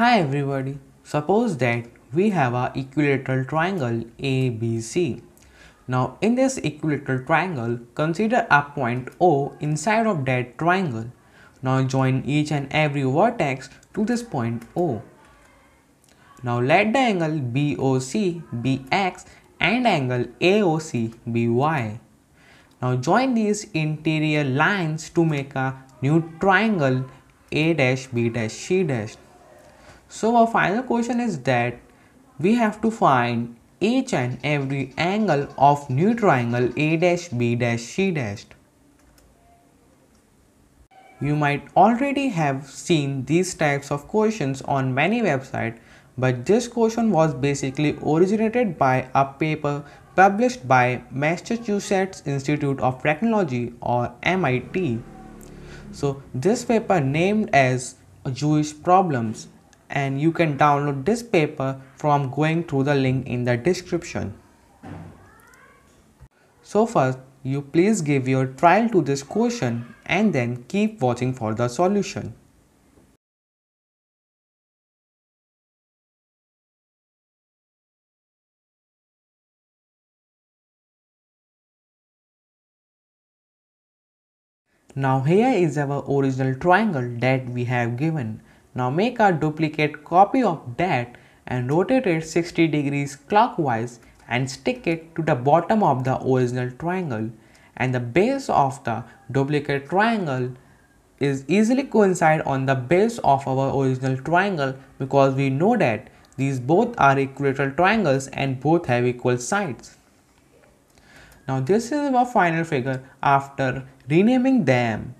Hi everybody. Suppose that we have a equilateral triangle ABC. Now in this equilateral triangle, consider a point O inside of that triangle. Now join each and every vertex to this point O. Now let the angle BOC be x and angle AOC be y. Now join these interior lines to make a new triangle A dash B dash C dash. So our final question is that we have to find each and every angle of new triangle A dash B dash C dash. You might already have seen these types of questions on many websites but this question was basically originated by a paper published by Massachusetts Institute of Technology or MIT. So this paper named as Jewish Problems and you can download this paper from going through the link in the description. So first, you please give your trial to this question and then keep watching for the solution. Now here is our original triangle that we have given. Now make a duplicate copy of that and rotate it 60 degrees clockwise and stick it to the bottom of the original triangle and the base of the duplicate triangle is easily coincide on the base of our original triangle because we know that these both are equilateral triangles and both have equal sides. Now this is our final figure after renaming them.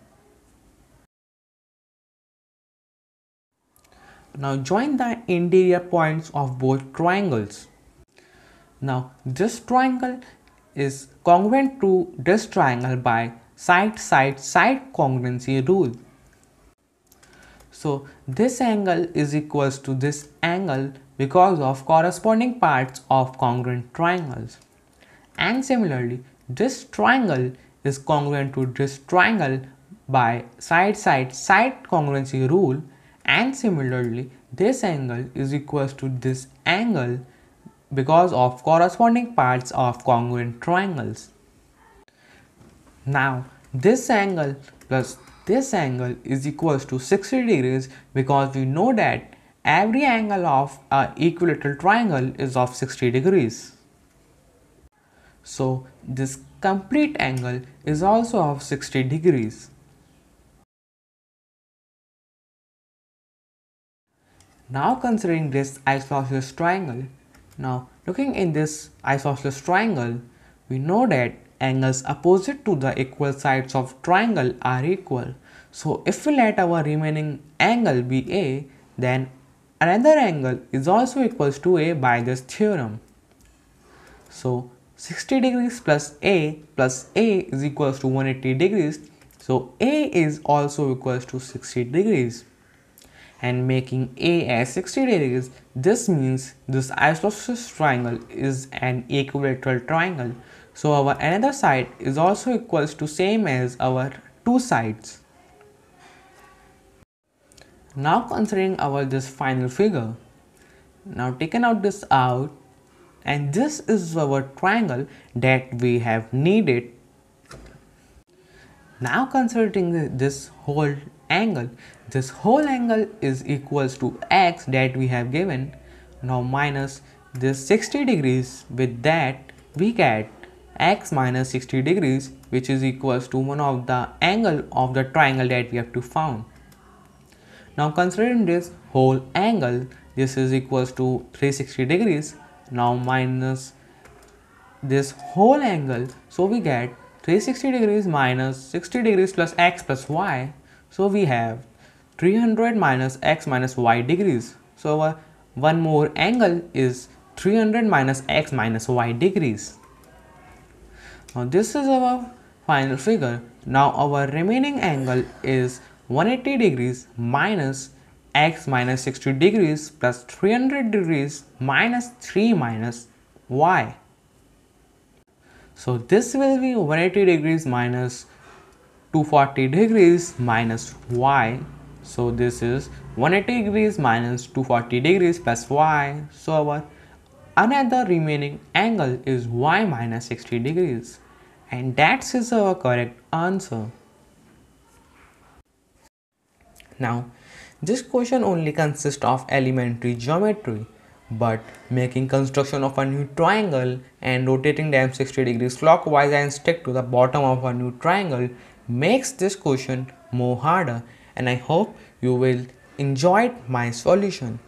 Now join the interior points of both triangles. Now this triangle is congruent to this triangle by side-side-side congruency rule. So this angle is equals to this angle because of corresponding parts of congruent triangles. And similarly, this triangle is congruent to this triangle by side-side-side congruency rule and similarly this angle is equals to this angle because of corresponding parts of congruent triangles. Now this angle plus this angle is equals to 60 degrees because we know that every angle of a equilateral triangle is of 60 degrees. So this complete angle is also of 60 degrees. Now considering this isosceles triangle, now looking in this isosceles triangle, we know that angles opposite to the equal sides of triangle are equal. So if we let our remaining angle be A, then another angle is also equals to A by this theorem. So 60 degrees plus A plus A is equals to 180 degrees. So A is also equals to 60 degrees. And making A as 60 degrees, this means this isosceles triangle is an equilateral triangle. So our another side is also equals to same as our two sides. Now considering our this final figure. Now taken out this out and this is our triangle that we have needed. Now considering this whole angle, this whole angle is equals to x that we have given. Now minus this 60 degrees with that we get x minus 60 degrees which is equals to one of the angle of the triangle that we have to found. Now considering this whole angle this is equals to 360 degrees now minus this whole angle so we get 360 degrees minus 60 degrees plus x plus y so we have 300 minus x minus y degrees. So our one more angle is 300 minus x minus y degrees. Now this is our final figure. Now our remaining angle is 180 degrees minus x minus 60 degrees plus 300 degrees minus 3 minus y. So this will be 180 degrees minus 240 degrees minus y So this is 180 degrees minus 240 degrees plus y. So our another remaining angle is y minus 60 degrees. And that is our correct answer. Now, this question only consists of elementary geometry, but making construction of a new triangle and rotating them 60 degrees clockwise and stick to the bottom of a new triangle makes this question more harder and I hope you will enjoy my solution.